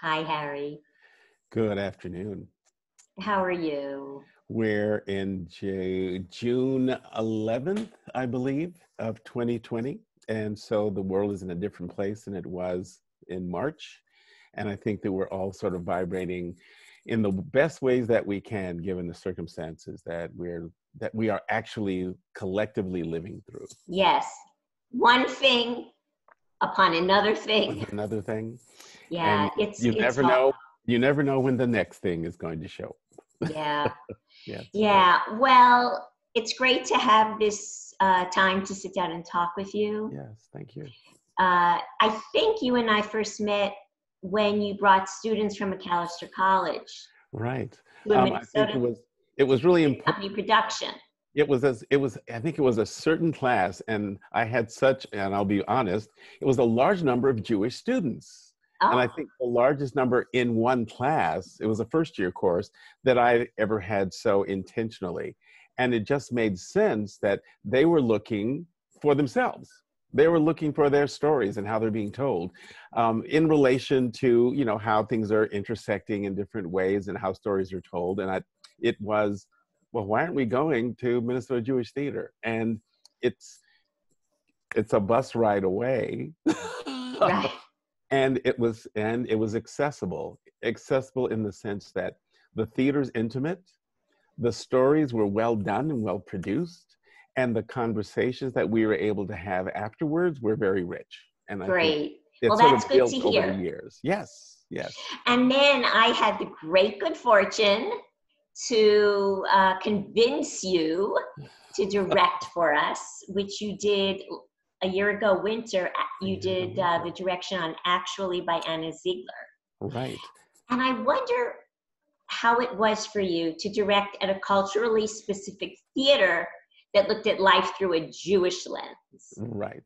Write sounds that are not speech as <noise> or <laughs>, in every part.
Hi, Harry. Good afternoon. How are you? We're in J- June 11th, I believe, of 2020. And so the world is in a different place than it was in March. And I think that we're all sort of vibrating in the best ways that we can, given the circumstances that we're that we are actually collectively living through. Yes. One thing upon another thing. Another thing. Yeah, And it's you it's never hard. know you never know when the next thing is going to show. Yeah. <laughs> Yes. Yeah. Well, it's great to have this uh, time to sit down and talk with you. Yes, thank you. Uh, I think you and I first met when you brought students from Macalester College Right. Um, I think it was it was really important. company production. It was as it was. I think it was a certain class, and I had such. And I'll be honest, it was a large number of Jewish students, Oh, and I think the largest number in one class. It was a first year course that I ever had so intentionally, and it just made sense that they were looking for themselves. They were looking for their stories and how they're being told, um, in relation to you know how things are intersecting in different ways and how stories are told. And I, it was well, why aren't we going to Minnesota Jewish Theater? And it's it's a bus ride away. <laughs> right. and it was and it was accessible. Accessible in the sense that the theater's intimate, the stories were well done and well produced, and the conversations that we were able to have afterwards were very rich. And I think Great. Well, that's good to over hear. years. Yes, yes. And then I had the great good fortune to uh, convince you to direct <laughs> for us, which you did a year ago winter. You did uh, the direction on Actually by Anna Ziegler. Right. And I wonder how it was for you to direct at a culturally specific theater that looked at life through a Jewish lens. Right.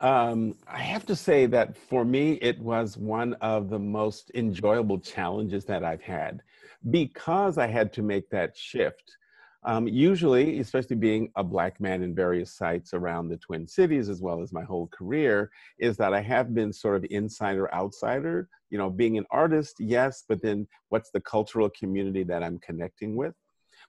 Um, I have to say that for me, it was one of the most enjoyable challenges that I've had because I had to make that shift. Um, usually, especially being a Black man in various sites around the Twin Cities, as well as my whole career, is that I have been sort of insider outsider. You know, being an artist, yes, but then what's the cultural community that I'm connecting with?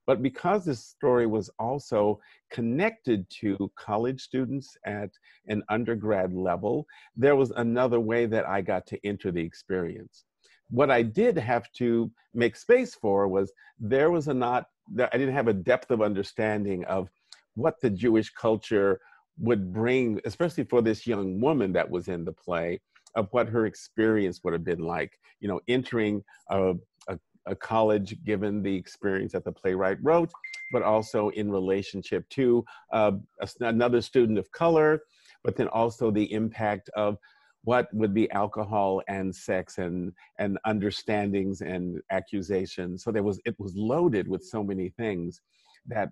But because this story was also connected to college students at an undergrad level, there was another way that I got to enter the experience. What I did have to make space for was there was a not, I didn't have a depth of understanding of what the Jewish culture would bring, especially for this young woman that was in the play, of what her experience would have been like, you know, entering a, a, a college given the experience that the playwright wrote, but also in relationship to uh, another student of color, but then also the impact of what would be alcohol and sex and and understandings and accusations. So there was it was loaded with so many things that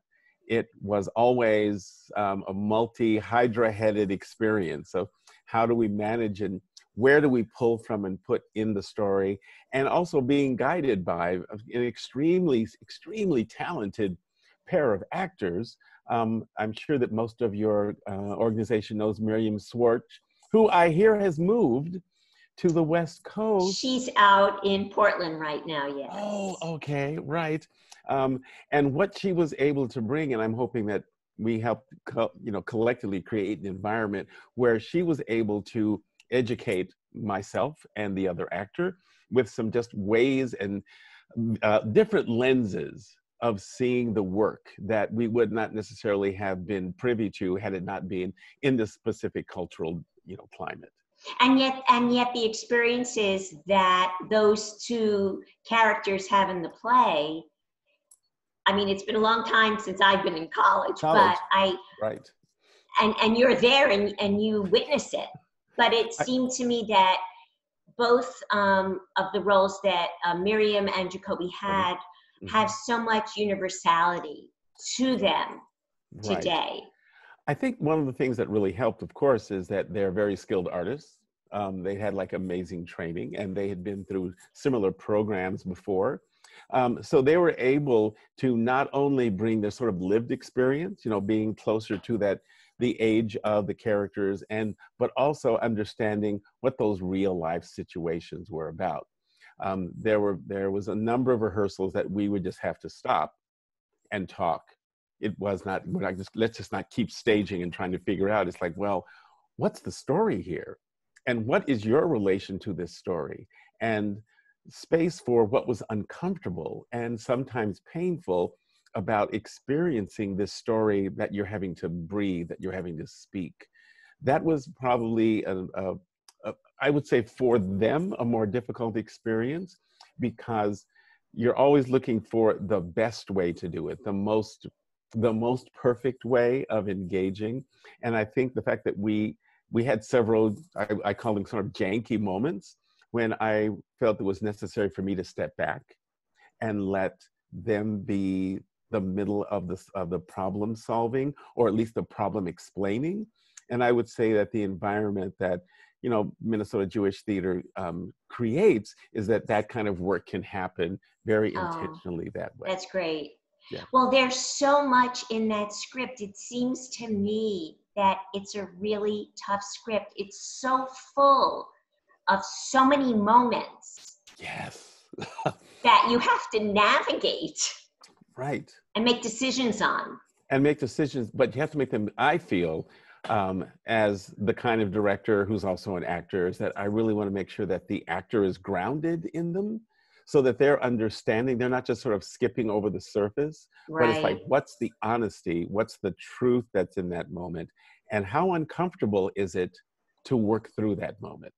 it was always um, a multi hydra headed experience. So how do we manage and where do we pull from and put in the story and also being guided by an extremely extremely talented pair of actors um, i'm sure that most of your uh, organization knows miriam schwartz who i hear has moved to the west coast She's out in Portland right now, yes. Oh, okay, right. Um, and what she was able to bring, and I'm hoping that we helped, co- you know, collectively create an environment where she was able to educate myself and the other actor with some just ways and uh, different lenses of seeing the work that we would not necessarily have been privy to had it not been in this specific cultural, you know, climate. and yet and yet the experiences that those two characters have in the play i mean it's been a long time since i've been in college, College. but i Right. and and you're there and and you witness it but it I- seemed to me that both um, of the roles that uh, miriam and jacoby had Mhm. have so much universality to them Right. today I think one of the things that really helped, of course, is that they're very skilled artists. Um, they had like amazing training and they had been through similar programs before. Um, so they were able to not only bring their sort of lived experience, you know, being closer to that, the age of the characters, and but also understanding what those real life situations were about. um, there were there was a number of rehearsals that we would just have to stop and talk. It was not just let's just not keep staging and trying to figure out. It's like, well, what's the story here, and what is your relation to this story, and space for what was uncomfortable and sometimes painful about experiencing this story that you're having to breathe, that you're having to speak. That was probably a, a, I would say for them a more difficult experience because you're always looking for the best way to do it, the most the most perfect way of engaging. And I think the fact that we we had several I, I call them sort of janky moments when I felt it was necessary for me to step back and let them be the middle of the of the problem solving or at least the problem explaining. And i would say that the environment that you know minnesota jewish theater um, creates is that that kind of work can happen very oh, intentionally that way. that's great yeah. well there's so much in that script. It seems to me that it's a really tough script. It's so full of so many moments yes. <laughs> that you have to navigate right. and make decisions on. And make decisions but you have to make them i feel um, as the kind of director who's also an actor is that I really want to make sure that the actor is grounded in them so that they're understanding, they're not just sort of skipping over the surface, right. but it's like, what's the honesty? What's the truth that's in that moment? And how uncomfortable is it to work through that moment?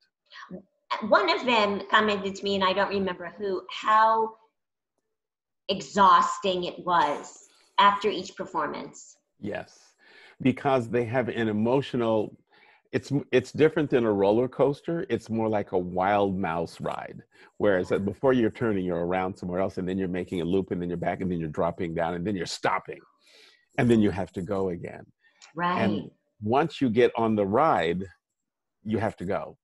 One of them commented to me, and I don't remember who, how exhausting it was after each performance. Yes because they have an emotional it's it's different than a roller coaster it's more like a wild mouse ride whereas before you're turning you're around somewhere else and then you're making a loop and then you're back and then you're dropping down and then you're stopping and then you have to go again. Right. and once you get on the ride you have to go.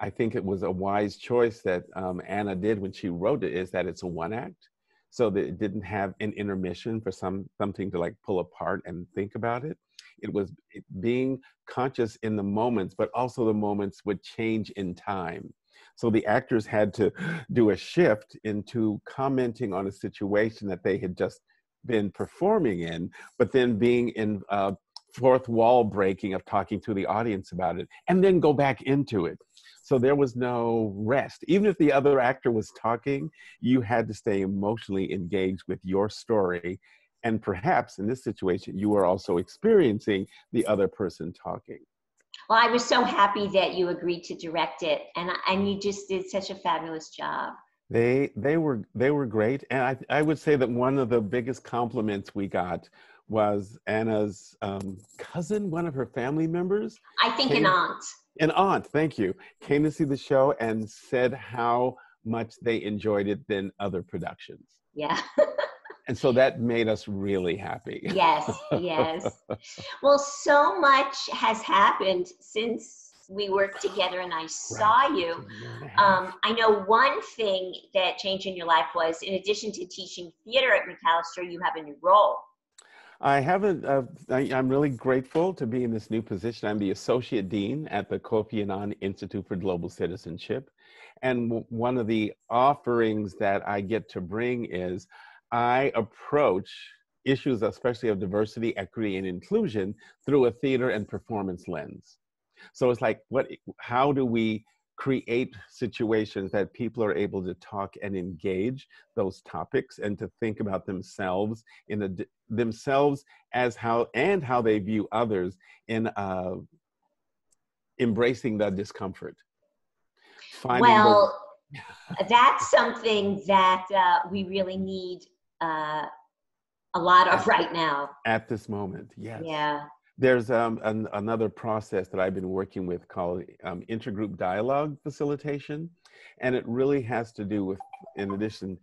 I think it was a wise choice that um, anna did when she wrote it is that it's a one act so that it didn't have an intermission for some something to like pull apart and think about it it was being conscious in the moments, but also the moments would change in time. So the actors had to do a shift into commenting on a situation that they had just been performing in, but then being in uh, fourth wall breaking of talking to the audience about it, and then go back into it. So there was no rest. Even if the other actor was talking, you had to stay emotionally engaged with your story and perhaps in this situation, you are also experiencing the other person talking. Well, I was so happy that you agreed to direct it, and and you just did such a fabulous job. They they were they were great, and I I would say that one of the biggest compliments we got was Anna's um, cousin, one of her family members. I think came, an aunt. An aunt, thank you, came to see the show and said how much they enjoyed it than other productions. Yeah. <laughs> and so that made us really happy. Yes, yes. <laughs> well, so much has happened since we worked together and I saw right. you. Um, I know one thing that changed in your life was in addition to teaching theater at Macalester, you have a new role. I haven't, uh, I, am really grateful to be in this new position. I'm the Associate Dean at the Kofi Annan Institute for Global Citizenship. And w- one of the offerings that I get to bring is I approach issues, especially of diversity, equity, and inclusion, through a theater and performance lens. So it's like, what? How do we create situations that people are able to talk and engage those topics and to think about themselves in a, themselves as how and how they view others in uh, embracing the discomfort. Finding well, that's something that uh, we really need uh, a lot of right now. At this moment, yes. Yeah. There's um, an, another process that I've been working with called um, intergroup dialogue facilitation. And it really has to do with, in addition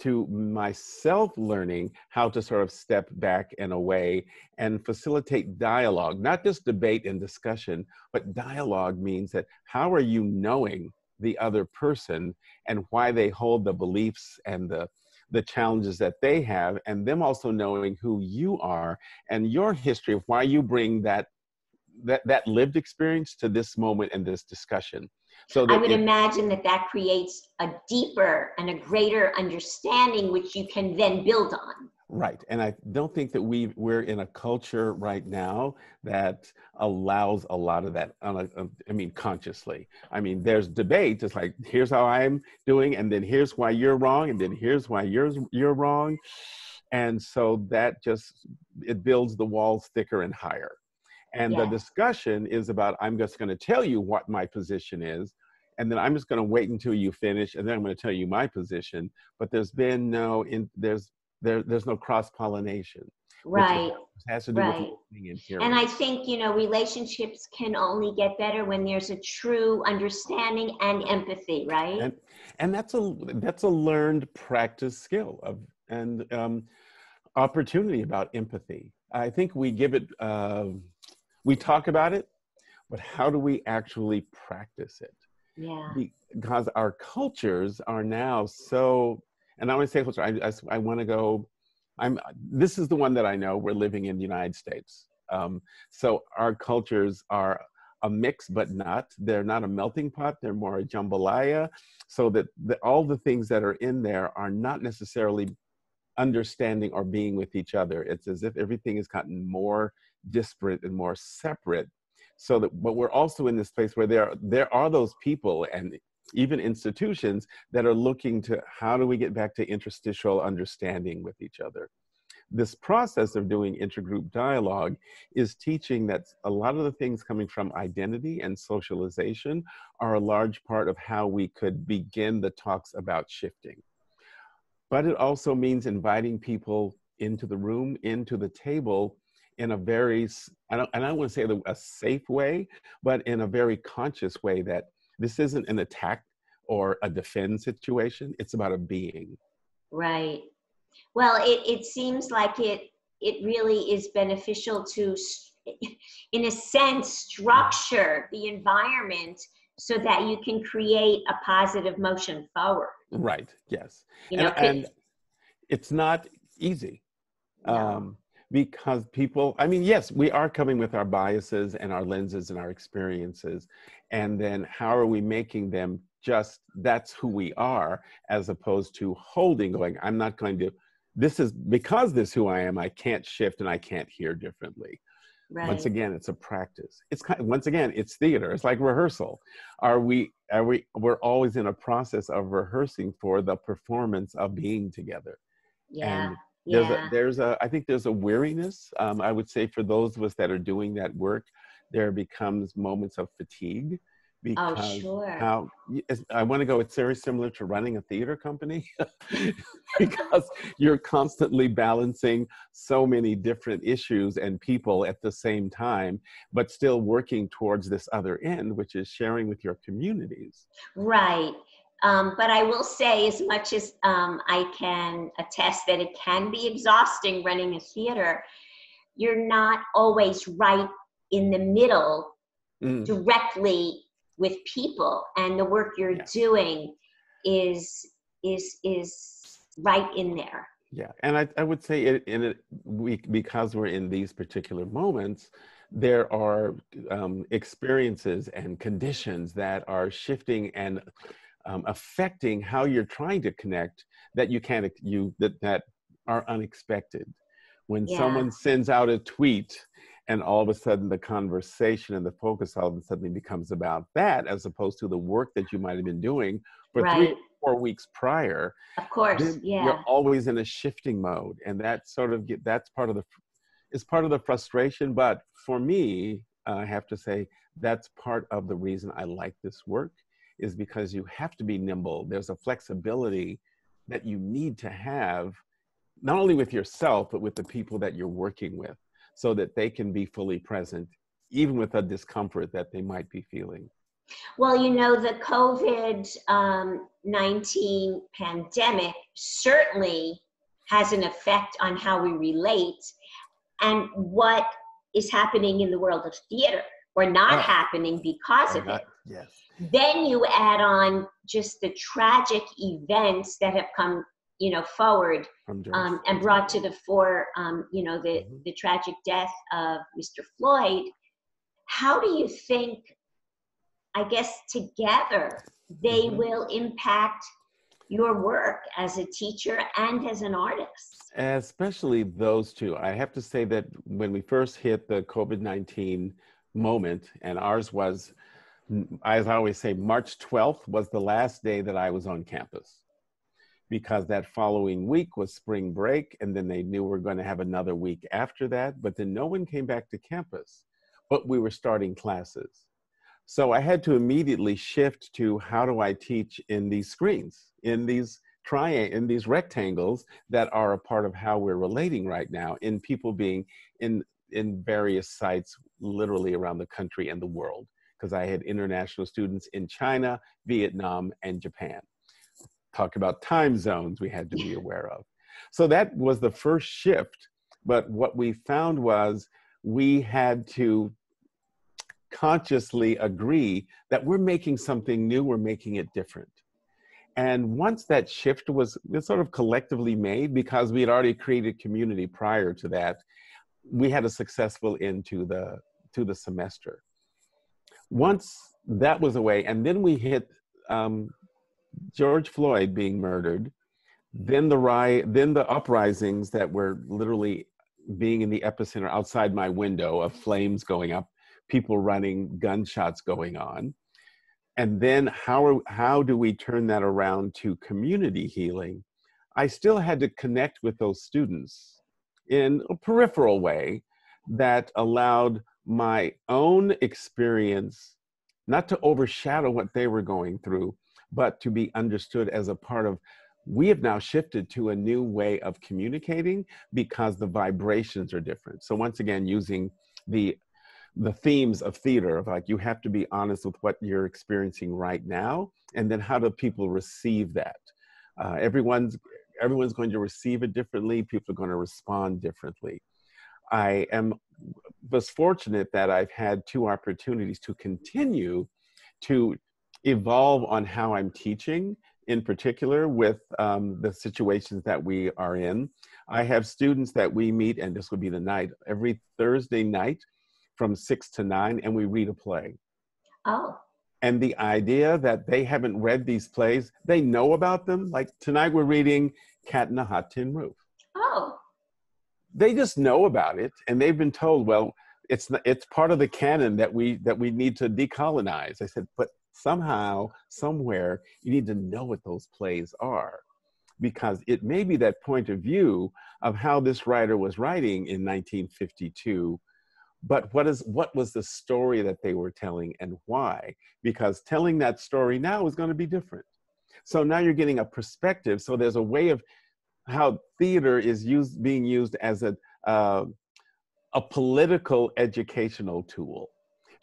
to myself learning how to sort of step back and away and facilitate dialogue, not just debate and discussion, but dialogue means that how are you knowing the other person and why they hold the beliefs and the the challenges that they have and them also knowing who you are and your history of why you bring that that that lived experience to this moment and this discussion So I would imagine that that creates a deeper and a greater understanding, which you can then build on. Right. And I don't think that we we're in a culture right now that allows a lot of that a, I mean consciously. I mean there's debate it's like here's how I'm doing and then here's why you're wrong and then here's why you're you're wrong. And so that just it builds the walls thicker and higher. And yes. the discussion is about I'm just going to tell you what my position is and then I'm just going to wait until you finish and then I'm going to tell you my position, but there's been no in there's there, there's no cross pollination. Right. Has to do right. with and, and I think you know relationships can only get better when there's a true understanding and empathy, right? And, and that's a that's a learned practice skill of and um, opportunity about empathy. I think we give it uh, we talk about it, but how do we actually practice it? Yeah. Because our cultures are now so and I want to say. I, I, I want to go. I'm. This is the one that I know. We're living in the United States, um, so our cultures are a mix, but not. They're not a melting pot. They're more a jambalaya. So that the, all the things that are in there are not necessarily understanding or being with each other. It's as if everything has gotten more disparate and more separate. So that, but we're also in this place where there there are those people and even institutions that are looking to how do we get back to interstitial understanding with each other. This process of doing intergroup dialogue is teaching that a lot of the things coming from identity and socialization are a large part of how we could begin the talks about shifting. But it also means inviting people into the room, into the table in a very, I don't, and I don't want to say a safe way, but in a very conscious way that this isn't an attack or a defend situation. It's about a being. Right. Well, it, it seems like it it really is beneficial to, in a sense, structure the environment so that you can create a positive motion forward. Right. Yes. You know, and, and it's not easy. No. Um, because people i mean yes we are coming with our biases and our lenses and our experiences. And then how are we making them just that's who we are as opposed to holding going i'm not going to this is because this who i am i can't shift and i can't hear differently. Right. once again it's a practice. It's kind of, once again it's theater. It's like rehearsal. Are we are we we're always in a process of rehearsing for the performance of being together. Yeah. and there's yeah. a there's a i think there's a weariness um, i would say for those of us that are doing that work there becomes moments of fatigue oh, because oh, sure. how I want to go. It's very similar to running a theater company <laughs> because you're constantly balancing so many different issues and people at the same time, but still working towards this other end, which is sharing with your communities. Right. Um, but I will say, as much as um, I can attest that it can be exhausting running a theater, you're not always right in the middle mm. directly with people, and the work you're yeah. doing is is is right in there. Yeah, and I, I would say it, in it we because we're in these particular moments, there are um, experiences and conditions that are shifting and um, affecting how you're trying to connect that you can't you that that are unexpected. When yeah. someone sends out a tweet and all of a sudden the conversation and the focus all of a sudden becomes about that as opposed to the work that you might have been doing for right. three four weeks prior of course yeah you're always in a shifting mode. And that sort of get that's part of the is part of the frustration. But for me i have to say that's part of the reason i like this work is because you have to be nimble. There's a flexibility that you need to have, not only with yourself, but with the people that you're working with, so that they can be fully present, even with a discomfort that they might be feeling. Well, you know, the COVID um, 19 pandemic certainly has an effect on how we relate and what is happening in the world of theater or not oh. happening because of not, it. Yes. Then you add on just the tragic events that have come, you know, forward um, and brought to the fore, um, you know, the, mm-hmm. the tragic death of Mr. Floyd. How do you think I guess together they Mhm. will impact your work as a teacher and as an artist. Especially those two. I have to say that when we first hit the COVID 19 moment, and ours was, as I always say, March 12th was the last day that I was on campus. Because that following week was spring break, and then they knew we are going to have another week after that. But then no one came back to campus, but we were starting classes. So I had to immediately shift to how do I teach in these screens, in these triangles, in these rectangles that are a part of how we're relating right now, in people being in in various sites literally around the country and the world. Because I had international students in China, Vietnam, and Japan. Talk about time zones we had to be aware of. So that was the first shift. But what we found was we had to consciously agree that we're making something new, we're making it different. And once that shift was sort of collectively made, because we had already created community prior to that, we had a successful end to the to the semester. Once that was away, and then we hit um, George Floyd being murdered, then the riot, then the uprisings that were literally being in the epicenter outside my window of flames going up people running, gunshots going on. And then how, are, how do we turn that around to community healing? I still had to connect with those students in a peripheral way that allowed my own experience not to overshadow what they were going through, but to be understood as a part of we have now shifted to a new way of communicating because the vibrations are different. So once again, using the the themes of theater of like you have to be honest with what you're experiencing right now and then how do people receive that? Uh, everyone's everyone's going to receive it differently. People are going to respond differently i am was fortunate that i've had two opportunities to continue to evolve on how i'm teaching in particular with um, the situations that we are in i have students that we meet and this would be the night every thursday night from six to nine and we read a play. Oh. And the idea that they haven't read these plays, they know about them. Like tonight we're reading Cat in a Hot Tin Roof. They just know about it and they've been told, well, it's it's part of the canon that we that we need to decolonize. I said, but somehow, somewhere, you need to know what those plays are. Because it may be that point of view of how this writer was writing in 1952 but what is what was the story that they were telling and why? Because telling that story now is going to be different. So now you're getting a perspective so there's a way of how theater is used being used as a uh, a political educational tool.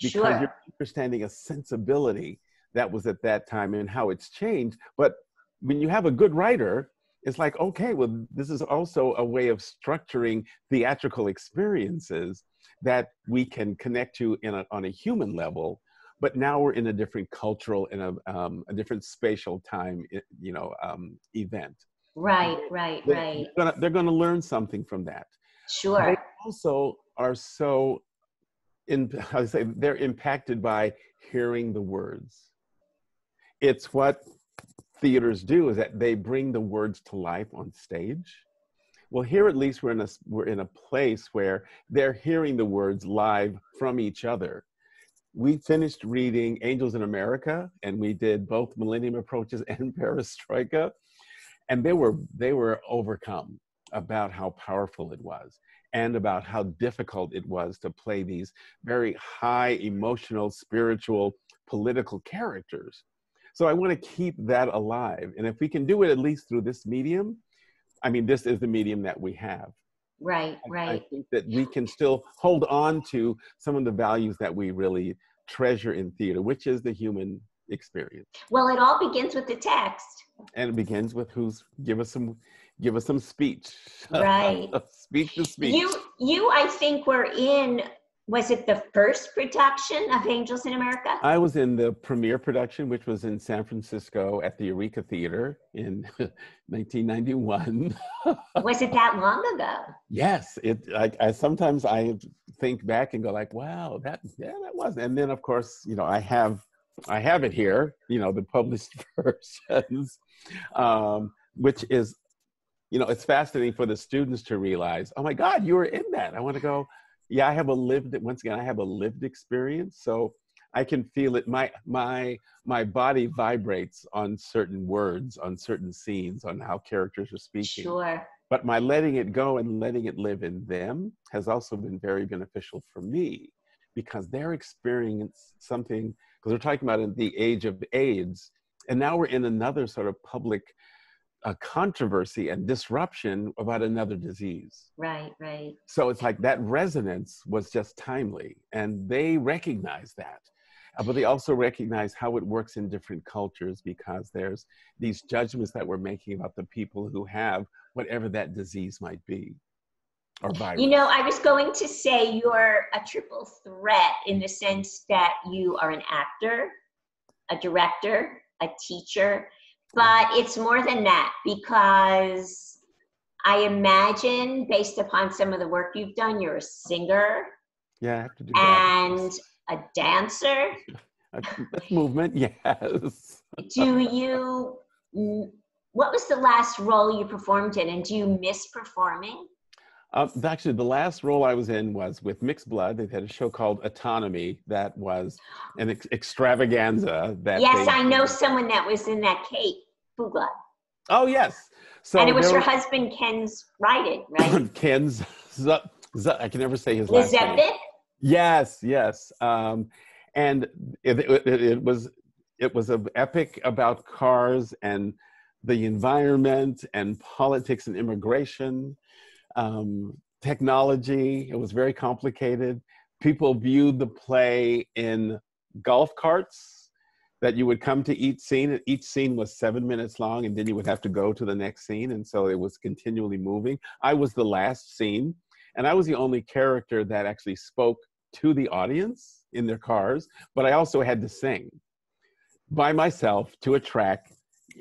Because sure. you're understanding a sensibility that was at that time and how it's changed. But when you have a good writer it's like okay well this is also a way of structuring theatrical experiences that we can connect to in a, on a human level. But now we're in a different cultural and a, um, a different spatial time you know um, event right right they, right. they're gonna, they're gonna learn something from that. Sure. They also are so in to say they're impacted by hearing the words. It's what theaters do is that they bring the words to life on stage. Well, here at least we're in a we're in a place where they're hearing the words live from each other. We finished reading Angels in America, and we did both Millennium Approaches and <laughs> Perestroika, and they were they were overcome about how powerful it was and about how difficult it was to play these very high emotional, spiritual, political characters. So I want to keep that alive, and if we can do it at least through this medium, I mean, this is the medium that we have. Right, right. I, I think that we can still hold on to some of the values that we really treasure in theater, which is the human experience. Well, it all begins with the text. And it begins with who's give us some give us some speech. Right. <laughs> speech to speech. You you I think were in was it the first production of Angels in America? I was in the premiere production, which was in San Francisco at the Eureka Theater in <laughs> 1991. <laughs> was it that long ago? Yes, it. I, I, sometimes I think back and go like, "Wow, that yeah, that was." And then of course, you know, I have I have it here, you know, the published <laughs> versions, um, which is, you know, it's fascinating for the students to realize, oh my God, you were in that. I want to go, yeah, I have a lived, once again, I have a lived experience. So I can feel it. My, my, my body vibrates on certain words, on certain scenes, on how characters are speaking. Sure. But my letting it go and letting it live in them has also been very beneficial for me because they're experiencing something because we're talking about in the age of AIDS, and now we're in another sort of public uh, controversy and disruption about another disease. Right, right. So it's like that resonance was just timely, and they recognize that. Uh, but they also recognize how it works in different cultures because there's these judgments that we're making about the people who have whatever that disease might be. You know, I was going to say you're a triple threat in the sense that you are an actor, a director, a teacher, but it's more than that because I imagine, based upon some of the work you've done, you're a singer. Yeah, I have to do and that. a dancer. <laughs> Movement, yes. do you? What was the last role you performed in, and do you miss performing? Um, actually, the last role I was in was with Mixed Blood. They had a show called Autonomy that was an ex- extravaganza. That yes, I know someone that was in that Kate Fuglei. Oh yes, so and it was her were, husband Ken's writing, right? <clears throat> Ken's. Z- Z- I can never say his last name. Yes, yes, um, and it, it, it was it was an epic about cars and the environment and politics and immigration um, technology. It was very complicated. People viewed the play in golf carts that you would come to each scene. Each scene was seven minutes long, and then you would have to go to the next scene. And so it was continually moving. I was the last scene, and I was the only character that actually spoke to the audience in their cars, but I also had to sing by myself to a track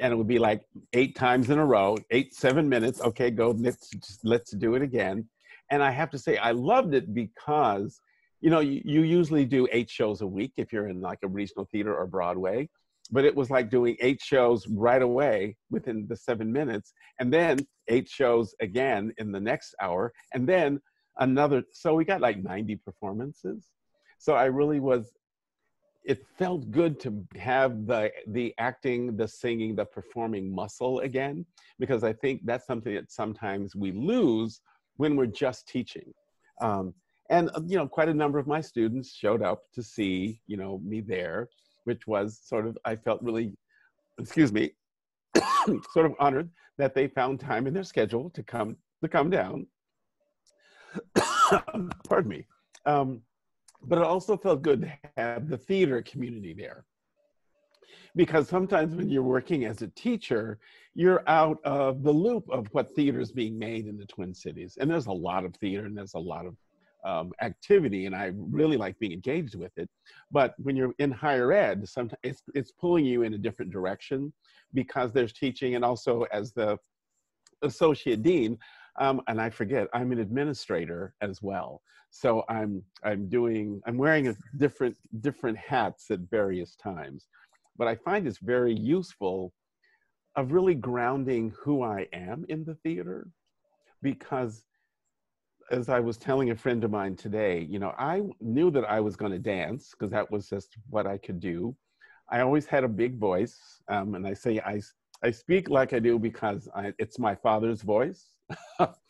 and it would be like eight times in a row, eight, seven minutes. Okay, go, let's, let's do it again. And I have to say, I loved it because, you know, you, you usually do eight shows a week if you're in like a regional theater or Broadway, but it was like doing eight shows right away within the seven minutes, and then eight shows again in the next hour, and then another. So we got like 90 performances. So I really was it felt good to have the the acting the singing the performing muscle again because i think that's something that sometimes we lose when we're just teaching. Um, and uh, you know quite a number of my students showed up to see you know me there which was sort of i felt really excuse me <coughs> sort of honored that they found time in their schedule to come to come down. <coughs> Pardon me. Um, but it also felt good to have the theater community there. Because sometimes when you're working as a teacher, you're out of the loop of what theater is being made in the Twin Cities. And there's a lot of theater and there's a lot of um, activity, and I really like being engaged with it. But when you're in higher ed, sometimes it's, it's pulling you in a different direction because there's teaching, and also as the associate dean, um, and I forget, I'm an administrator as well. So I'm I'm doing I'm wearing a different different hats at various times, but I find it's very useful of really grounding who I am in the theater, because as I was telling a friend of mine today, you know, I knew that I was going to dance because that was just what I could do. I always had a big voice, um, and I say I I speak like I do because I, it's my father's voice. <laughs>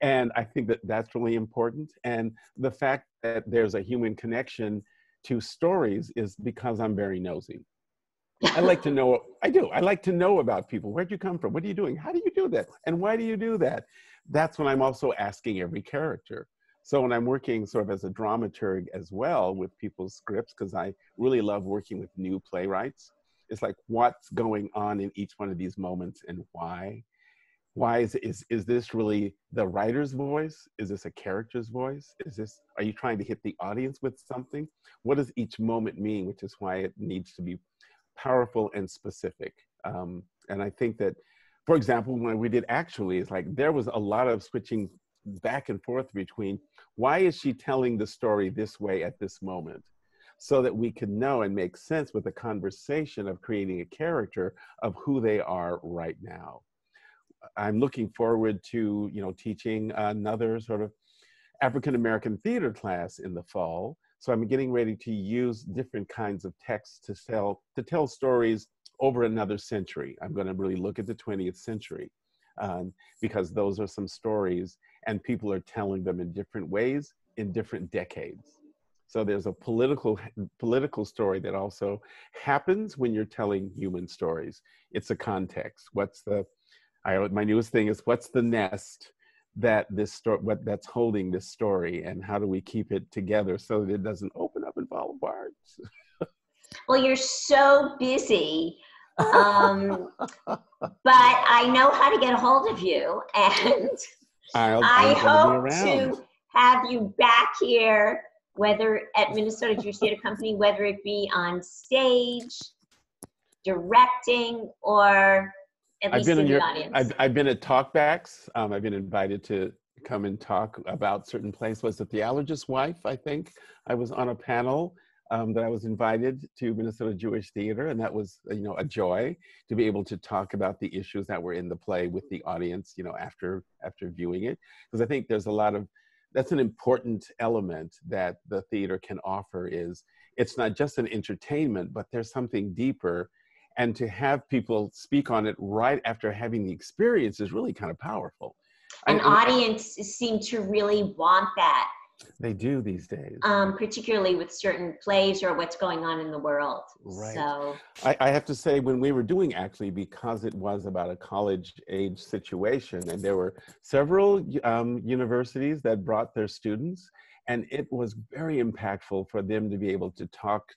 And I think that that's really important. And the fact that there's a human connection to stories is because I'm very nosy. I like to know, <laughs> I do. I like to know about people. Where'd you come from? What are you doing? How do you do that? And why do you do that? That's when I'm also asking every character. So when I'm working sort of as a dramaturg as well with people's scripts, because I really love working with new playwrights, it's like what's going on in each one of these moments and why why is, is is this really the writer's voice? Is this a character's voice? Is this are you trying to hit the audience with something? What does each moment mean which is why it needs to be powerful and specific? Um, and i think that for example when we did actually it's like there was a lot of switching back and forth between why is she telling the story this way at this moment? So that we can know and make sense with the conversation of creating a character of who they are right now. I'm looking forward to, you know, teaching another sort of African American theater class in the fall. So I'm getting ready to use different kinds of texts to tell to tell stories over another century. I'm going to really look at the 20th century um, because those are some stories, and people are telling them in different ways in different decades. So there's a political political story that also happens when you're telling human stories. It's a context. What's the I, my newest thing is what's the nest that this story what that's holding this story and how do we keep it together so that it doesn't open up and fall apart? <laughs> Well you're so busy um, <laughs> but i know how to get a hold of you and I'll, i hope to have you back here whether at minnesota jewish theater company whether it be on stage directing or at I've least been in, your, the audience. I've, I've been at talkbacks. Um, I've been invited to come and talk about certain plays. Was the theologist's wife? I think I was on a panel um, that I was invited to Minnesota Jewish Theater, and that was you know a joy to be able to talk about the issues that were in the play with the audience. You know after after viewing it, because I think there's a lot of that's an important element that the theater can offer is it's not just an entertainment, but there's something deeper and to have people speak on it right after having the experience is really kind of powerful. An audience seem to really want that they do these days. um, particularly with certain plays or what's going on in the world right. so. I, I, have to say when we were doing actually because it was about a college age situation and there were several um, universities that brought their students and it was very impactful for them to be able to talk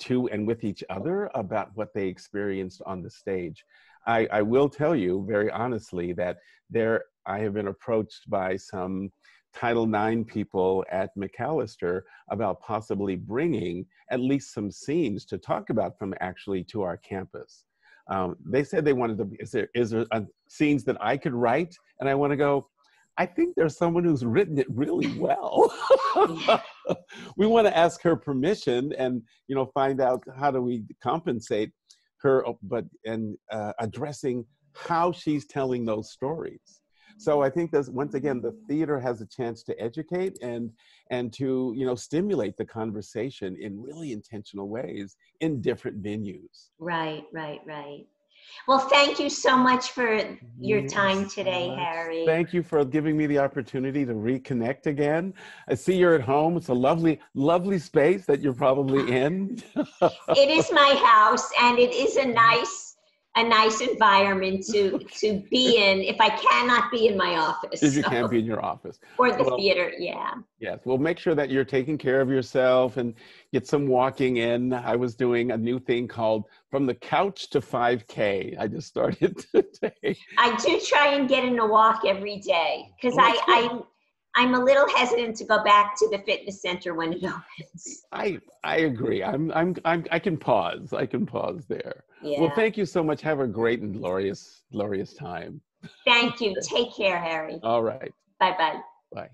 to and with each other about what they experienced on the stage. I, I will tell you very honestly that there I have been approached by some Title IX people at Macalester about possibly bringing at least some scenes to talk about from actually to our campus. Um, they said they wanted to. Is there is there a, scenes that I could write? And I want to go. I think there's someone who's written it really well. <laughs> <laughs> we want to ask her permission and you know find out how do we compensate her, uh, but and uh, addressing how she's telling those stories. So I think that once again the theater has a chance to educate and and to you know stimulate the conversation in really intentional ways in different venues. Right, right, right. Well, thank you so much for your time today, Harry. Thank you for giving me the opportunity to reconnect again. I see you're at home. It's a lovely, lovely space that you're probably in. <laughs> it is my house, and it is a nice a nice environment to to be <laughs> in if I cannot be in my office. If you can't be in your office. Or the well, theater, yeah. Yes. Well make sure that you're taking care of yourself and get some walking in. I was doing a new thing called From the Couch to 5K. I just started <laughs> today. I do try and get in a walk every day because oh, I, I I'm a little hesitant to go back to the fitness center when it opens. I I agree. I'm I'm, I'm I can pause. I can pause there. Yeah. Well, thank you so much. Have a great and glorious glorious time. Thank you. <laughs> Take care, Harry. All right. Bye bye. Bye.